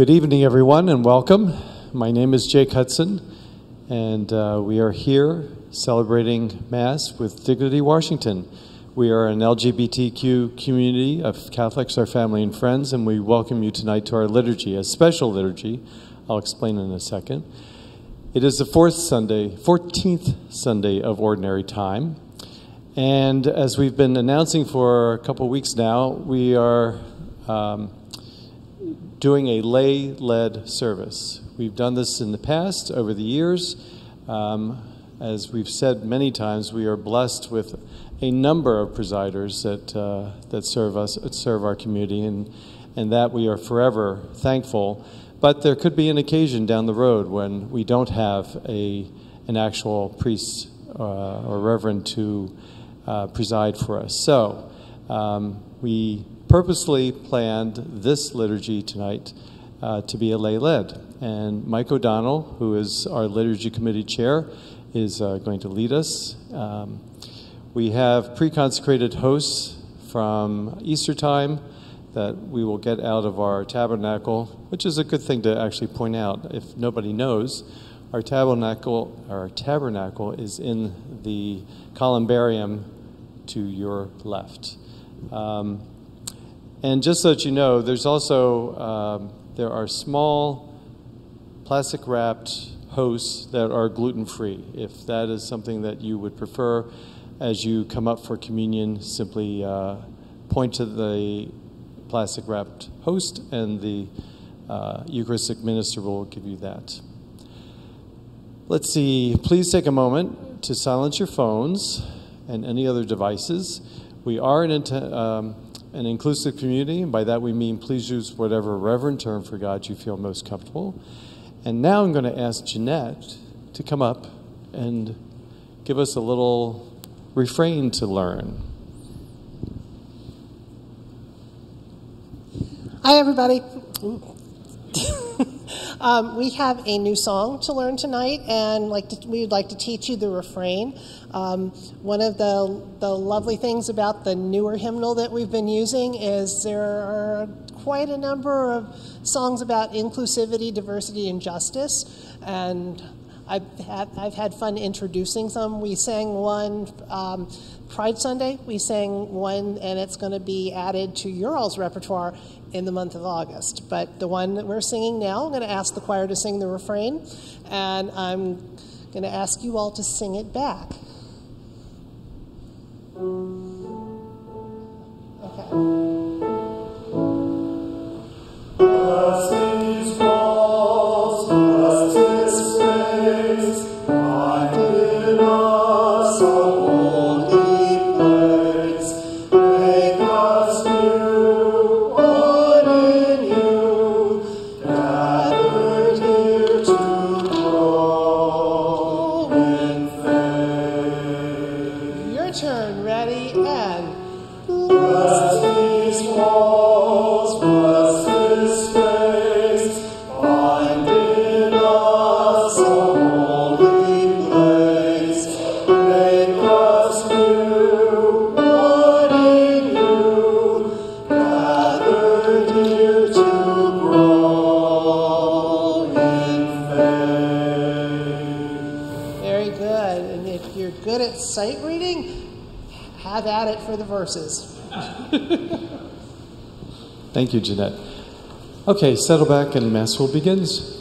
Good evening, everyone, and welcome. My name is Jake Hudson, and uh, we are here celebrating Mass with Dignity Washington. We are an LGBTQ community of Catholics, our family and friends, and we welcome you tonight to our liturgy, a special liturgy. I'll explain in a second. It is the fourth Sunday, 14th Sunday of Ordinary Time. And as we've been announcing for a couple weeks now, we are um, doing a lay led service. We've done this in the past, over the years. Um, as we've said many times, we are blessed with a number of presiders that, uh, that serve us, serve our community, and, and that we are forever thankful. But there could be an occasion down the road when we don't have a, an actual priest uh, or reverend to uh, preside for us. So um, we purposely planned this liturgy tonight uh, to be a lay led. And Mike O'Donnell, who is our liturgy committee chair, is uh, going to lead us. Um, we have pre consecrated hosts from Easter time that we will get out of our tabernacle, which is a good thing to actually point out if nobody knows. Our tabernacle, our tabernacle is in the columbarium to your left. Um, and just so that you know, there's also um, there are small plastic wrapped hosts that are gluten free. If that is something that you would prefer as you come up for communion, simply uh, point to the plastic wrapped host, and the uh, Eucharistic minister will give you that. Let's see, please take a moment to silence your phones and any other devices. We are an, um, an inclusive community, and by that we mean please use whatever reverent term for God you feel most comfortable. And now I'm going to ask Jeanette to come up and give us a little refrain to learn. Hi, everybody. Um, we have a new song to learn tonight, and like to, we would like to teach you the refrain. Um, one of the, the lovely things about the newer hymnal that we've been using is there are quite a number of songs about inclusivity, diversity, and justice. And I've had, I've had fun introducing some. We sang one um, Pride Sunday, we sang one, and it's going to be added to your all's repertoire in the month of August. But the one that we're singing now, I'm going to ask the choir to sing the refrain, and I'm going to ask you all to sing it back. Okay. Thank you, Jeanette. Okay, settle back and Mass will begins.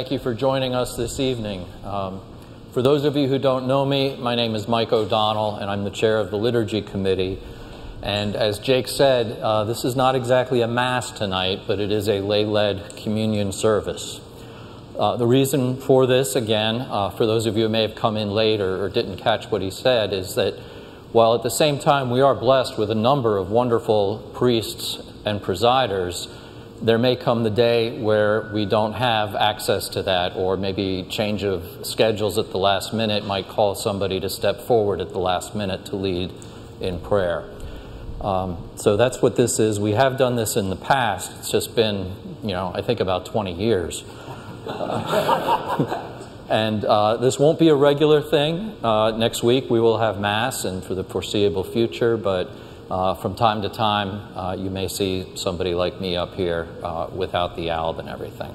Thank you for joining us this evening. Um, for those of you who don't know me, my name is Mike O'Donnell, and I'm the chair of the Liturgy Committee. And as Jake said, uh, this is not exactly a Mass tonight, but it is a lay led communion service. Uh, the reason for this, again, uh, for those of you who may have come in late or, or didn't catch what he said, is that while at the same time we are blessed with a number of wonderful priests and presiders, there may come the day where we don't have access to that, or maybe change of schedules at the last minute might call somebody to step forward at the last minute to lead in prayer. Um, so that's what this is. We have done this in the past. It's just been, you know, I think about 20 years. and uh, this won't be a regular thing. Uh, next week we will have Mass and for the foreseeable future, but uh, from time to time, uh, you may see somebody like me up here uh, without the alb and everything.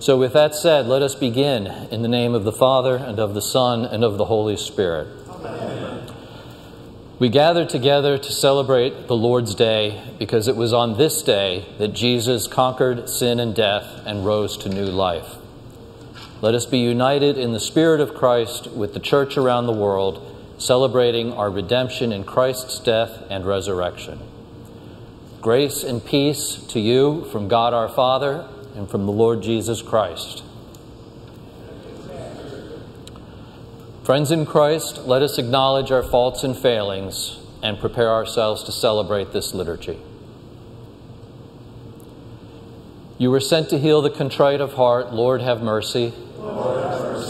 So, with that said, let us begin in the name of the Father, and of the Son, and of the Holy Spirit. Amen. We gather together to celebrate the Lord's Day because it was on this day that Jesus conquered sin and death and rose to new life. Let us be united in the Spirit of Christ with the church around the world celebrating our redemption in Christ's death and resurrection. Grace and peace to you from God our Father and from the Lord Jesus Christ. Friends in Christ, let us acknowledge our faults and failings and prepare ourselves to celebrate this liturgy. You were sent to heal the contrite of heart. Lord, have mercy. Lord, have mercy.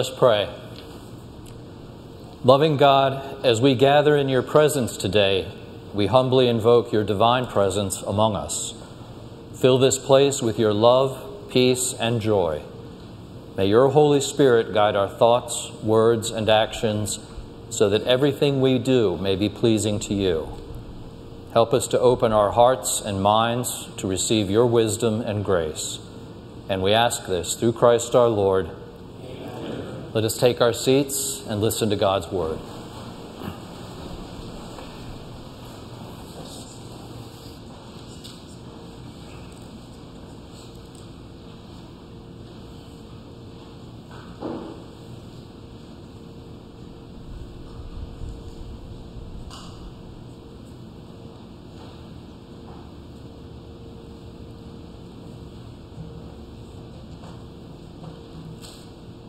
us pray. Loving God, as we gather in your presence today, we humbly invoke your divine presence among us. Fill this place with your love, peace, and joy. May your Holy Spirit guide our thoughts, words, and actions so that everything we do may be pleasing to you. Help us to open our hearts and minds to receive your wisdom and grace. And we ask this through Christ our Lord. Let us take our seats and listen to God's word.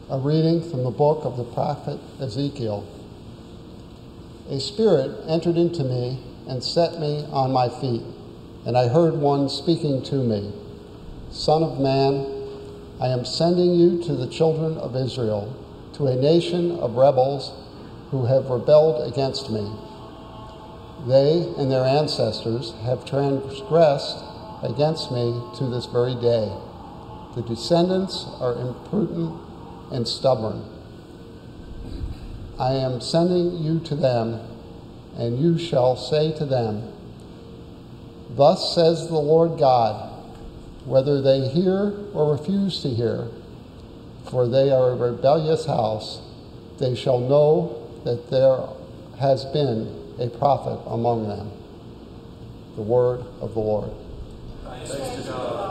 A reading from the book of the prophet Ezekiel. A spirit entered into me and set me on my feet, and I heard one speaking to me Son of man, I am sending you to the children of Israel, to a nation of rebels who have rebelled against me. They and their ancestors have transgressed against me to this very day. The descendants are imprudent and stubborn. I am sending you to them, and you shall say to them, Thus says the Lord God, whether they hear or refuse to hear, for they are a rebellious house, they shall know that there has been a prophet among them. The word of the Lord. Thanks to God.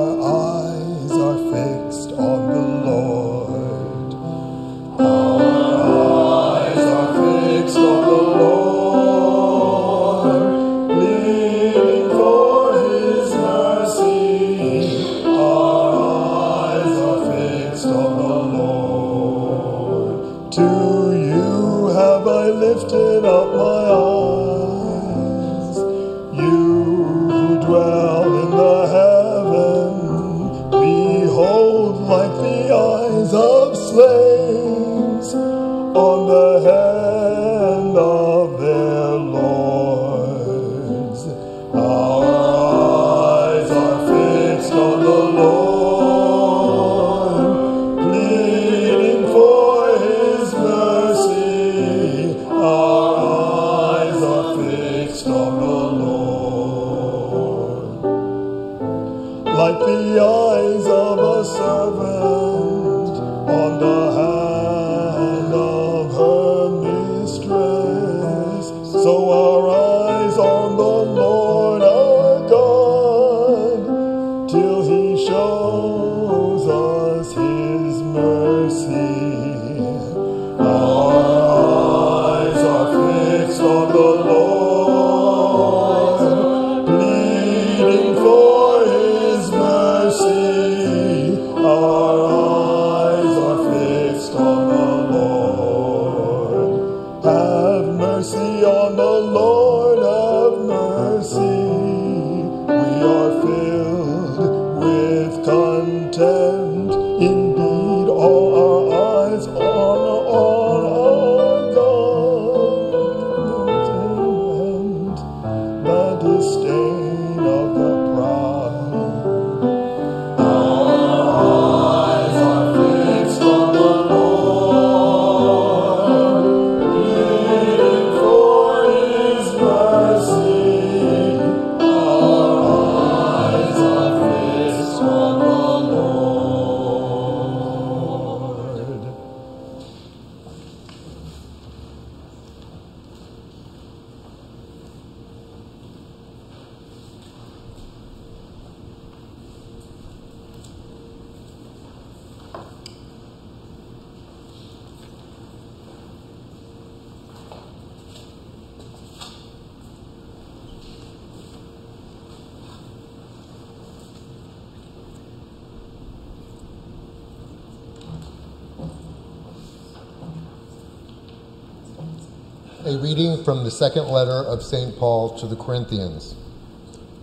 of St. Paul to the Corinthians.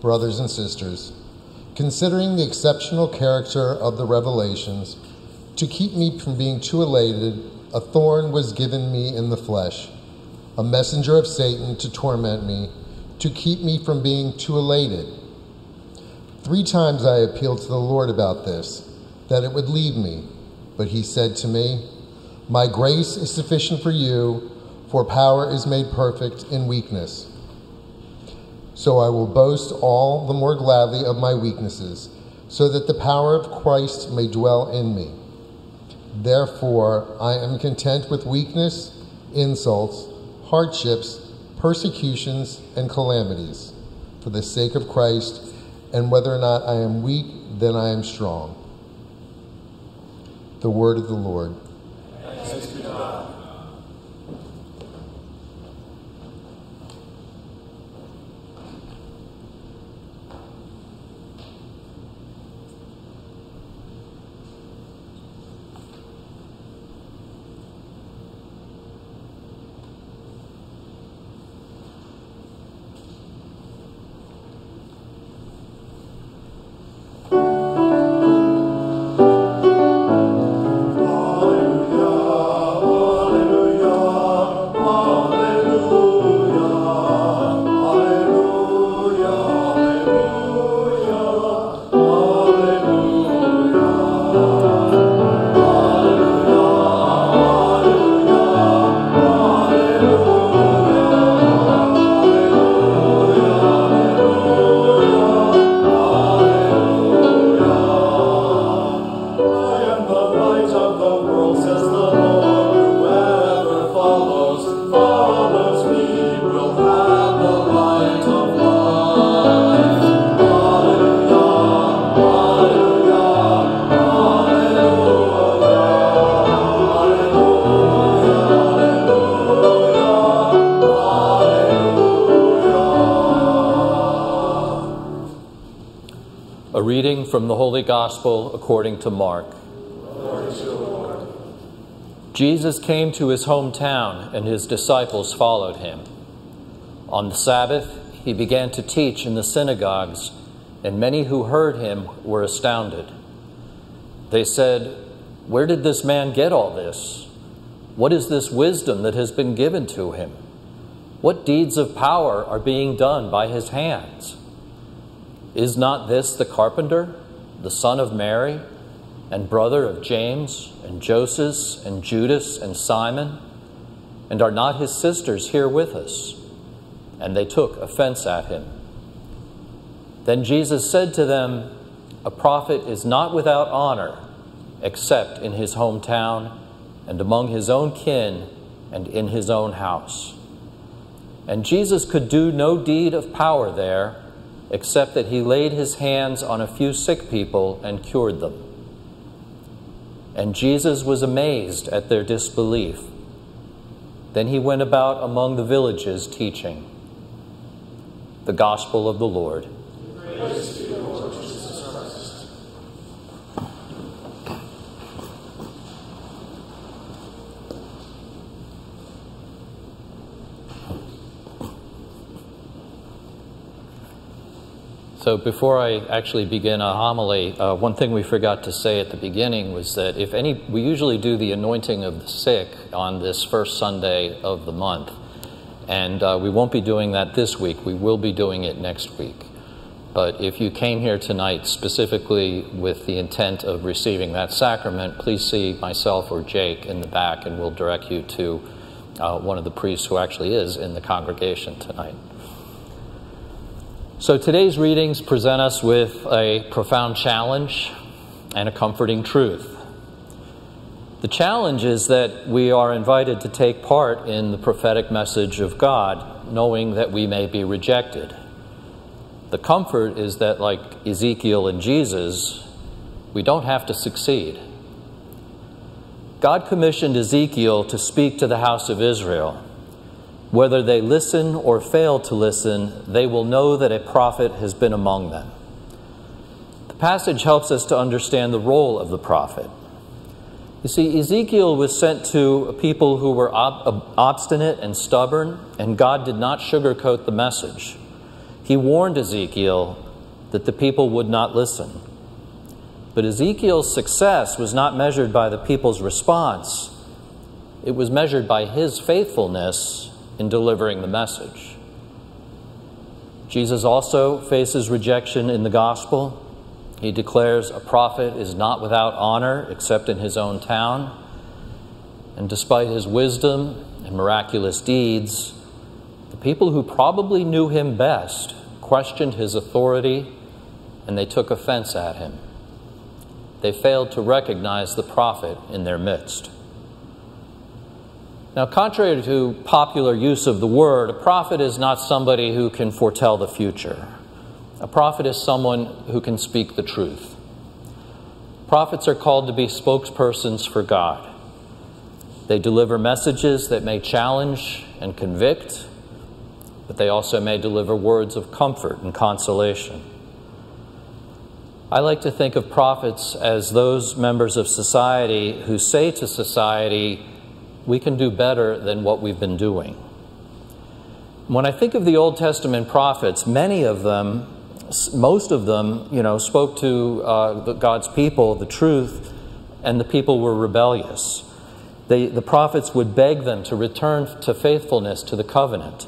Brothers and sisters, considering the exceptional character of the revelations, to keep me from being too elated, a thorn was given me in the flesh, a messenger of Satan to torment me, to keep me from being too elated. Three times I appealed to the Lord about this, that it would leave me. But he said to me, My grace is sufficient for you, for power is made perfect in weakness. So I will boast all the more gladly of my weaknesses, so that the power of Christ may dwell in me. Therefore, I am content with weakness, insults, hardships, persecutions, and calamities for the sake of Christ, and whether or not I am weak, then I am strong. The word of the Lord. From the Holy Gospel according to Mark. Jesus came to his hometown, and his disciples followed him. On the Sabbath, he began to teach in the synagogues, and many who heard him were astounded. They said, Where did this man get all this? What is this wisdom that has been given to him? What deeds of power are being done by his hands? Is not this the carpenter? the son of Mary, and brother of James, and Joseph, and Judas, and Simon? And are not his sisters here with us? And they took offense at him. Then Jesus said to them, A prophet is not without honor except in his hometown and among his own kin and in his own house. And Jesus could do no deed of power there except that he laid his hands on a few sick people and cured them. And Jesus was amazed at their disbelief. Then he went about among the villages teaching. The Gospel of the Lord. So before I actually begin a homily, uh, one thing we forgot to say at the beginning was that if any, we usually do the anointing of the sick on this first Sunday of the month, and uh, we won't be doing that this week. We will be doing it next week. But if you came here tonight specifically with the intent of receiving that sacrament, please see myself or Jake in the back, and we'll direct you to uh, one of the priests who actually is in the congregation tonight. So today's readings present us with a profound challenge and a comforting truth. The challenge is that we are invited to take part in the prophetic message of God, knowing that we may be rejected. The comfort is that, like Ezekiel and Jesus, we don't have to succeed. God commissioned Ezekiel to speak to the house of Israel whether they listen or fail to listen, they will know that a prophet has been among them. The passage helps us to understand the role of the prophet. You see, Ezekiel was sent to people who were ob- obstinate and stubborn, and God did not sugarcoat the message. He warned Ezekiel that the people would not listen. But Ezekiel's success was not measured by the people's response, it was measured by his faithfulness in delivering the message. Jesus also faces rejection in the gospel. He declares a prophet is not without honor except in his own town. And despite his wisdom and miraculous deeds, the people who probably knew him best questioned his authority and they took offense at him. They failed to recognize the prophet in their midst. Now, contrary to popular use of the word, a prophet is not somebody who can foretell the future. A prophet is someone who can speak the truth. Prophets are called to be spokespersons for God. They deliver messages that may challenge and convict, but they also may deliver words of comfort and consolation. I like to think of prophets as those members of society who say to society, we can do better than what we've been doing. When I think of the Old Testament prophets, many of them, most of them, you know, spoke to uh, God's people the truth, and the people were rebellious. They, the prophets would beg them to return to faithfulness to the covenant.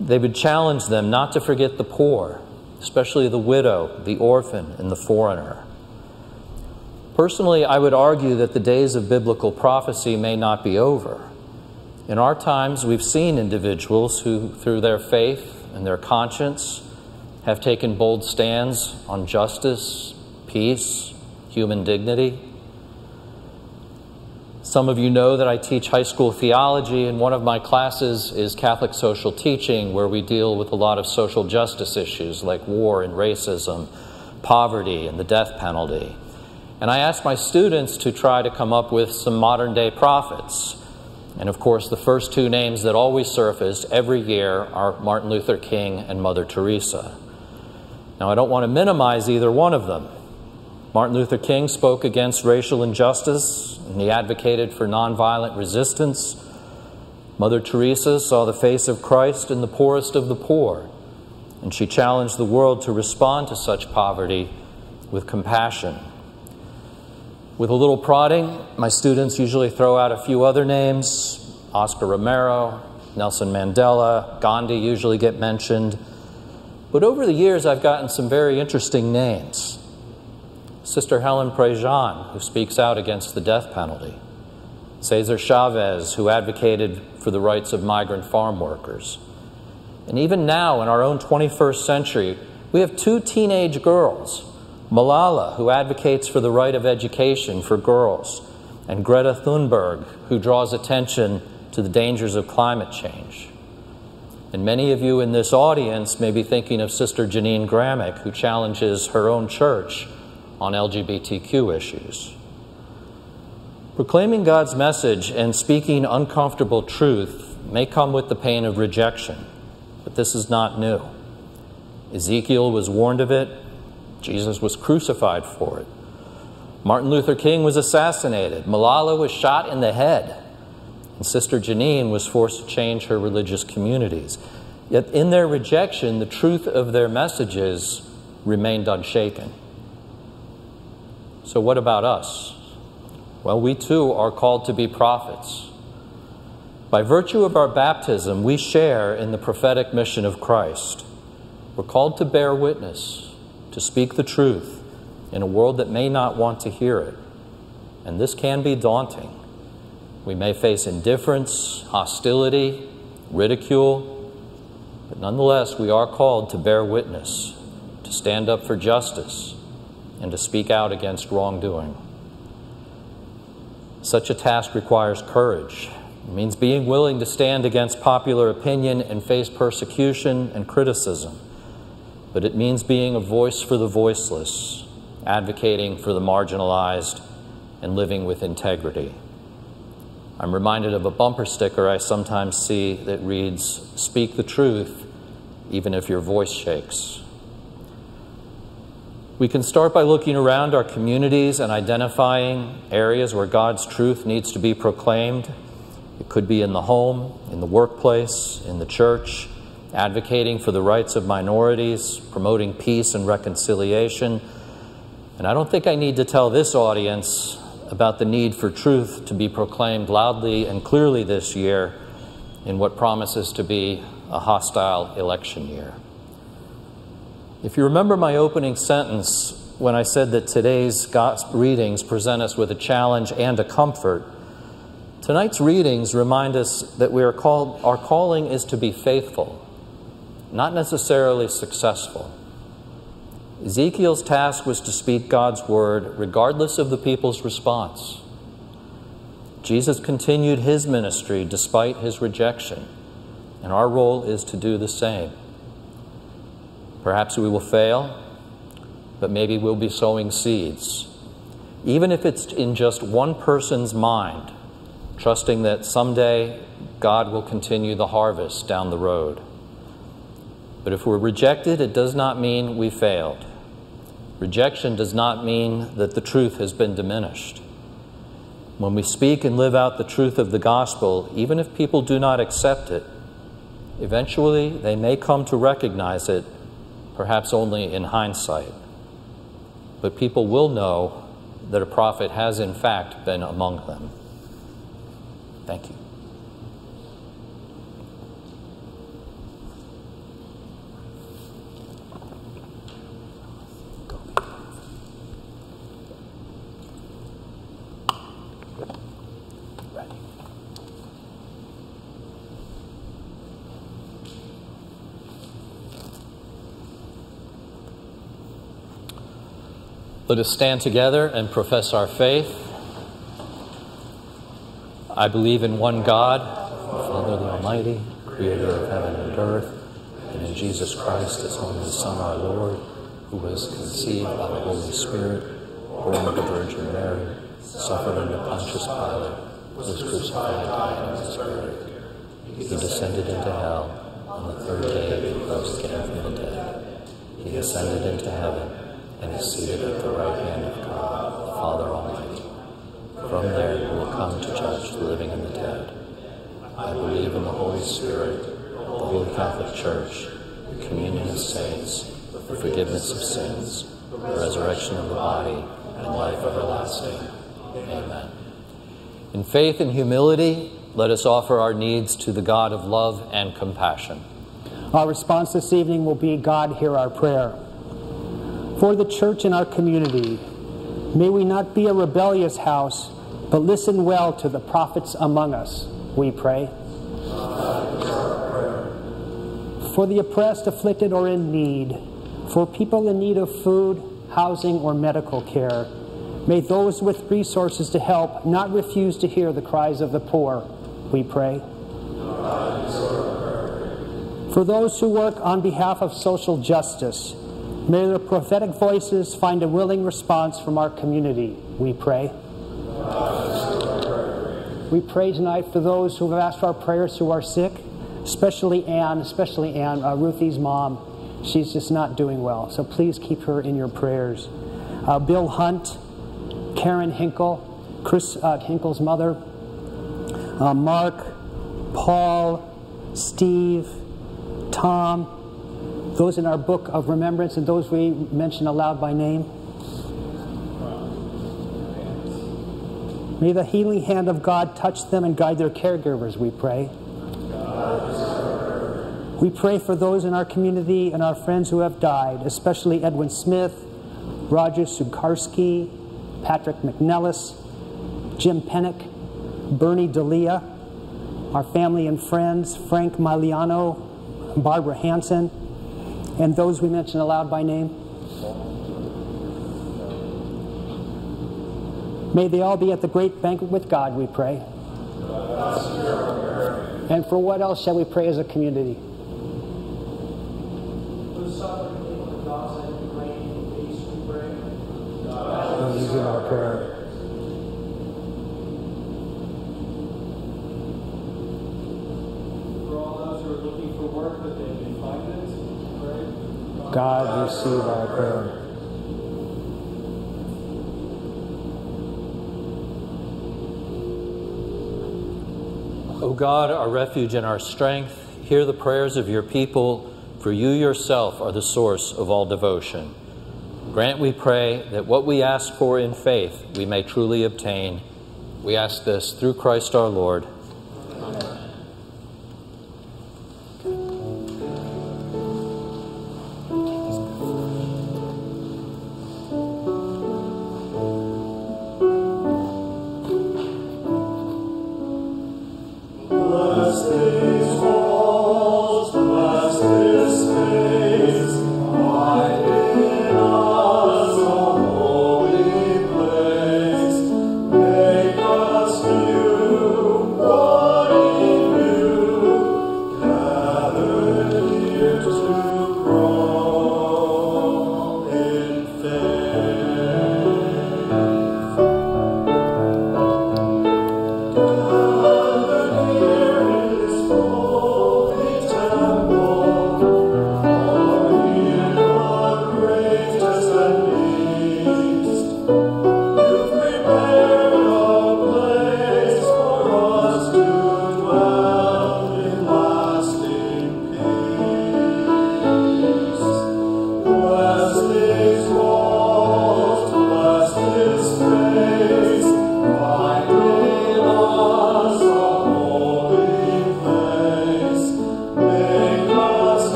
They would challenge them not to forget the poor, especially the widow, the orphan, and the foreigner. Personally, I would argue that the days of biblical prophecy may not be over. In our times, we've seen individuals who, through their faith and their conscience, have taken bold stands on justice, peace, human dignity. Some of you know that I teach high school theology, and one of my classes is Catholic social teaching, where we deal with a lot of social justice issues like war and racism, poverty, and the death penalty. And I asked my students to try to come up with some modern day prophets. And of course, the first two names that always surfaced every year are Martin Luther King and Mother Teresa. Now, I don't want to minimize either one of them. Martin Luther King spoke against racial injustice and he advocated for nonviolent resistance. Mother Teresa saw the face of Christ in the poorest of the poor, and she challenged the world to respond to such poverty with compassion with a little prodding, my students usually throw out a few other names Oscar Romero, Nelson Mandela, Gandhi usually get mentioned. But over the years, I've gotten some very interesting names. Sister Helen Prejean, who speaks out against the death penalty. Cesar Chavez, who advocated for the rights of migrant farm workers. And even now, in our own 21st century, we have two teenage girls Malala, who advocates for the right of education for girls, and Greta Thunberg, who draws attention to the dangers of climate change. And many of you in this audience may be thinking of Sister Jeannine Gramick, who challenges her own church on LGBTQ issues. Proclaiming God's message and speaking uncomfortable truth may come with the pain of rejection, but this is not new. Ezekiel was warned of it, Jesus was crucified for it. Martin Luther King was assassinated. Malala was shot in the head. And Sister Jeannine was forced to change her religious communities. Yet in their rejection, the truth of their messages remained unshaken. So, what about us? Well, we too are called to be prophets. By virtue of our baptism, we share in the prophetic mission of Christ. We're called to bear witness to speak the truth in a world that may not want to hear it. And this can be daunting. We may face indifference, hostility, ridicule, but nonetheless, we are called to bear witness, to stand up for justice, and to speak out against wrongdoing. Such a task requires courage. It means being willing to stand against popular opinion and face persecution and criticism but it means being a voice for the voiceless, advocating for the marginalized, and living with integrity. I'm reminded of a bumper sticker I sometimes see that reads, Speak the truth, even if your voice shakes. We can start by looking around our communities and identifying areas where God's truth needs to be proclaimed. It could be in the home, in the workplace, in the church, advocating for the rights of minorities, promoting peace and reconciliation. And I don't think I need to tell this audience about the need for truth to be proclaimed loudly and clearly this year in what promises to be a hostile election year. If you remember my opening sentence when I said that today's gospel readings present us with a challenge and a comfort, tonight's readings remind us that we are called, our calling is to be faithful, not necessarily successful. Ezekiel's task was to speak God's word regardless of the people's response. Jesus continued his ministry despite his rejection, and our role is to do the same. Perhaps we will fail, but maybe we'll be sowing seeds. Even if it's in just one person's mind, trusting that someday God will continue the harvest down the road. But if we're rejected, it does not mean we failed. Rejection does not mean that the truth has been diminished. When we speak and live out the truth of the gospel, even if people do not accept it, eventually they may come to recognize it perhaps only in hindsight. But people will know that a prophet has, in fact, been among them. Thank you. Let us stand together and profess our faith. I believe in one God, the Father the Almighty, creator of heaven and earth, and in Jesus Christ, his only Son, our Lord, who was conceived by the Holy Spirit, born of the Virgin Mary, suffered under Pontius Pilate, was crucified, died, and was buried. He descended into hell. On the third day he rose again from the dead. He ascended into heaven and is seated at the right hand of God, the Father Almighty. From there he will come to judge the living and the dead. I believe in the Holy Spirit, the Holy Catholic Church, the communion of saints, the forgiveness of sins, the resurrection of the body, and life everlasting. Amen. In faith and humility, let us offer our needs to the God of love and compassion. Our response this evening will be God, hear our prayer for the church and our community. May we not be a rebellious house, but listen well to the prophets among us, we pray. For the oppressed, afflicted, or in need, for people in need of food, housing, or medical care, may those with resources to help not refuse to hear the cries of the poor, we pray. For those who work on behalf of social justice, May the prophetic voices find a willing response from our community, we pray. We pray tonight for those who have asked our prayers who are sick, especially Anne, especially Anne, uh, Ruthie's mom. She's just not doing well, so please keep her in your prayers. Uh, Bill Hunt, Karen Hinkle, Chris uh, Hinkle's mother, uh, Mark, Paul, Steve, Tom, those in our book of remembrance and those we mention aloud by name. May the healing hand of God touch them and guide their caregivers, we pray. We pray for those in our community and our friends who have died, especially Edwin Smith, Roger Sukarski, Patrick McNellis, Jim Pennick, Bernie Delia, our family and friends, Frank Maliano, Barbara Hansen, and those we mention aloud by name? May they all be at the great banquet with God, we pray. And for what else shall we pray as a community? These are our prayer. God, receive our prayer. O God, our refuge and our strength, hear the prayers of your people, for you yourself are the source of all devotion. Grant, we pray, that what we ask for in faith we may truly obtain. We ask this through Christ our Lord.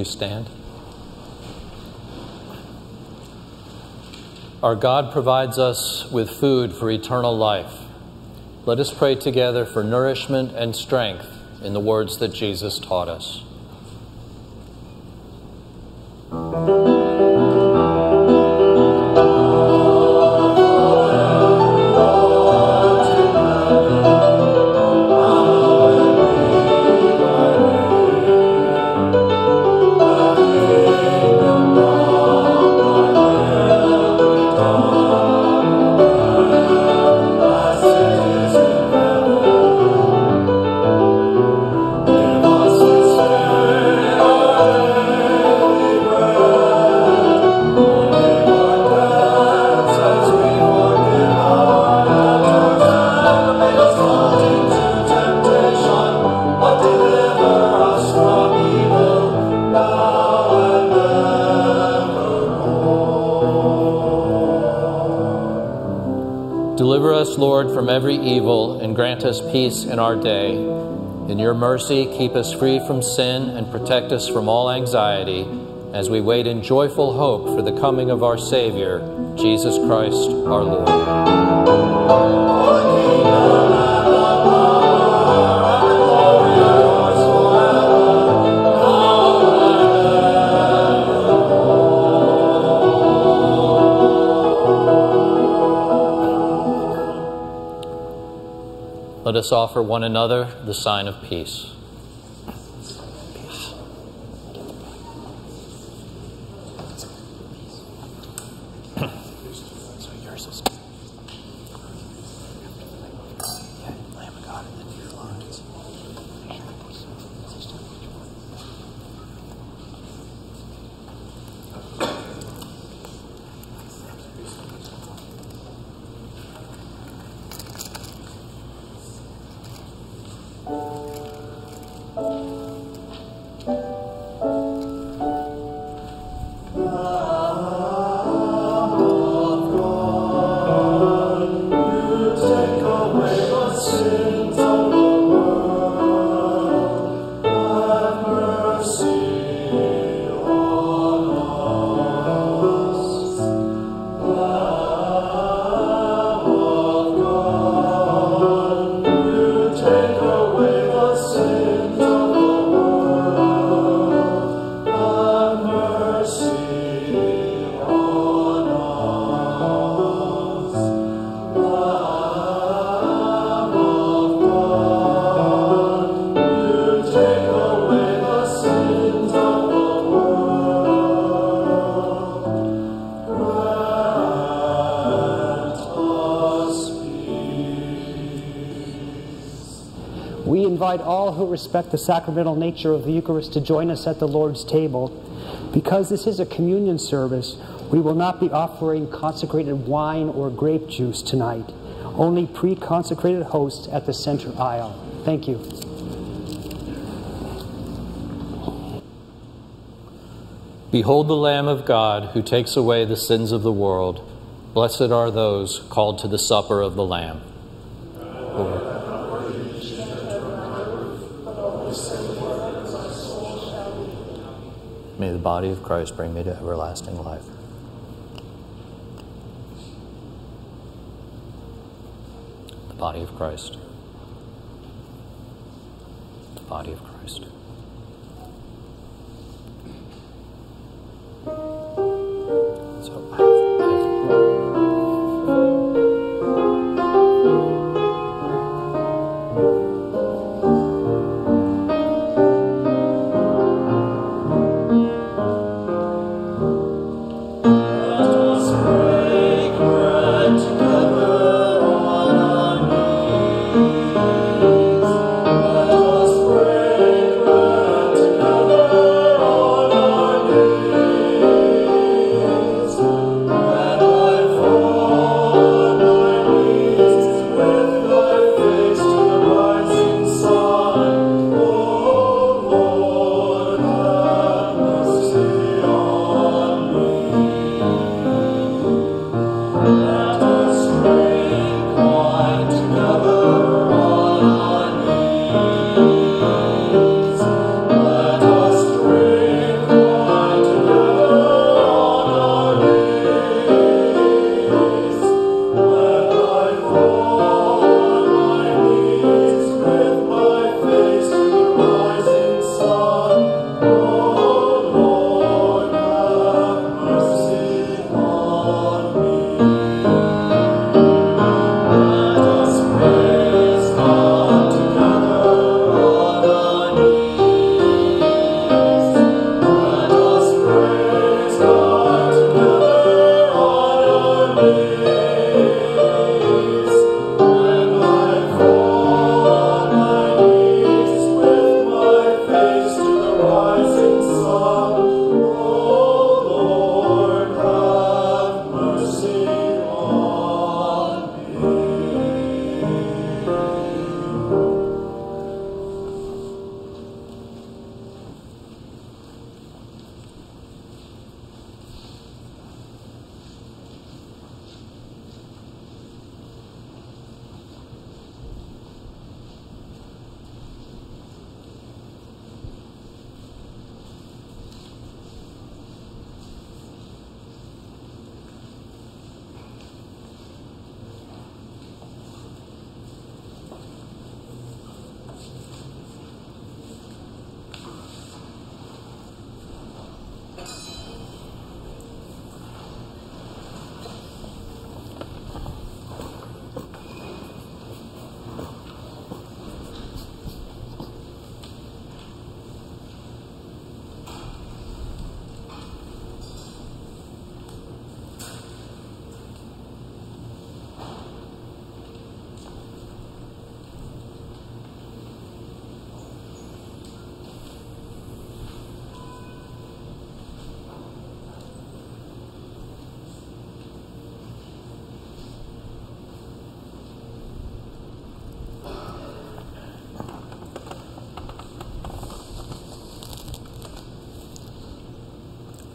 Please stand. Our God provides us with food for eternal life. Let us pray together for nourishment and strength in the words that Jesus taught us. From every evil and grant us peace in our day. In your mercy, keep us free from sin and protect us from all anxiety as we wait in joyful hope for the coming of our Savior, Jesus Christ our Lord. Us offer one another the sign of peace. Who respect the sacramental nature of the Eucharist to join us at the Lord's table. Because this is a communion service, we will not be offering consecrated wine or grape juice tonight, only pre consecrated hosts at the center aisle. Thank you. Behold the Lamb of God who takes away the sins of the world. Blessed are those called to the supper of the Lamb. Lord. May the body of Christ bring me to everlasting life. The body of Christ. The body of Christ.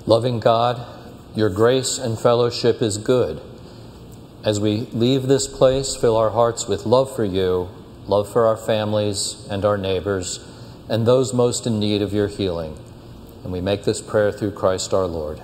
Loving God, your grace and fellowship is good. As we leave this place, fill our hearts with love for you, love for our families and our neighbors, and those most in need of your healing. And we make this prayer through Christ our Lord.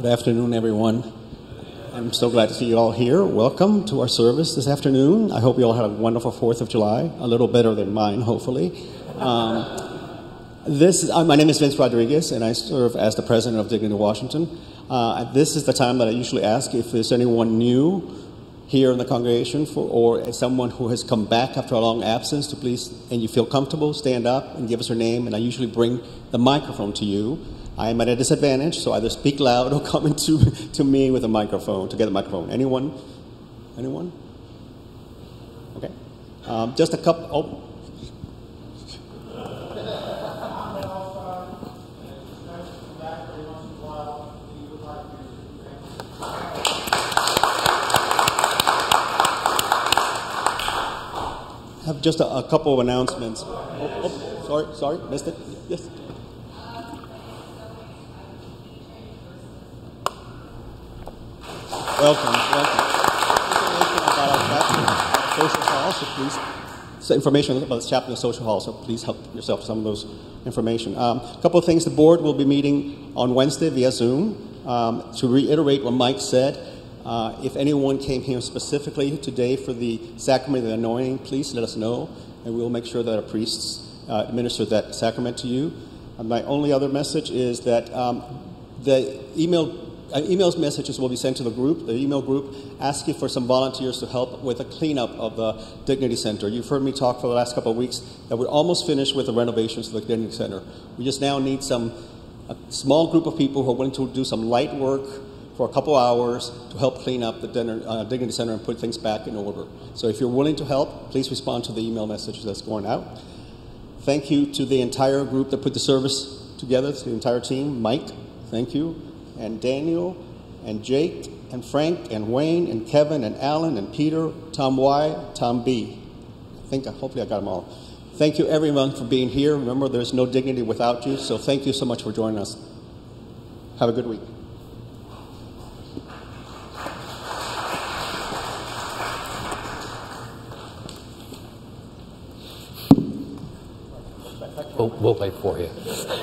Good afternoon, everyone. I'm so glad to see you all here. Welcome to our service this afternoon. I hope you all had a wonderful 4th of July, a little better than mine, hopefully. Um, this, uh, my name is Vince Rodriguez, and I serve as the president of Dignity Washington. Uh, this is the time that I usually ask if there's anyone new here in the congregation for, or someone who has come back after a long absence to please, and you feel comfortable, stand up and give us your name, and I usually bring the microphone to you. I am at a disadvantage, so either speak loud or come into to me with a microphone to get the microphone. Anyone? Anyone? Okay. Um, just a couple. Oh. have just a, a couple of announcements. Oh, oh, sorry, sorry, missed it. Yes. Welcome, welcome. Information about our social hall, so please. Information about the chapter the social hall, so please help yourself some of those information. Um, a couple of things. The board will be meeting on Wednesday via Zoom. Um, to reiterate what Mike said, uh, if anyone came here specifically today for the sacrament of the anointing, please let us know, and we'll make sure that our priests uh, administer that sacrament to you. Uh, my only other message is that um, the email emails messages will be sent to the group, the email group, asking for some volunteers to help with the cleanup of the Dignity Center. You've heard me talk for the last couple of weeks that we're almost finished with the renovations of the Dignity Center. We just now need some a small group of people who are willing to do some light work for a couple hours to help clean up the dinner, uh, Dignity Center and put things back in order. So if you're willing to help, please respond to the email message that's going out. Thank you to the entire group that put the service together, to the entire team. Mike, thank you and Daniel and Jake and Frank and Wayne and Kevin and Alan and Peter, Tom Y, Tom B. I think, uh, hopefully, I got them all. Thank you, everyone, for being here. Remember, there's no dignity without you, so thank you so much for joining us. Have a good week. We'll, we'll for you.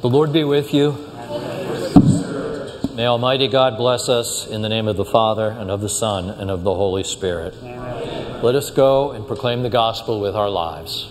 The Lord be with you. May Almighty God bless us in the name of the Father, and of the Son, and of the Holy Spirit. Amen. Let us go and proclaim the gospel with our lives.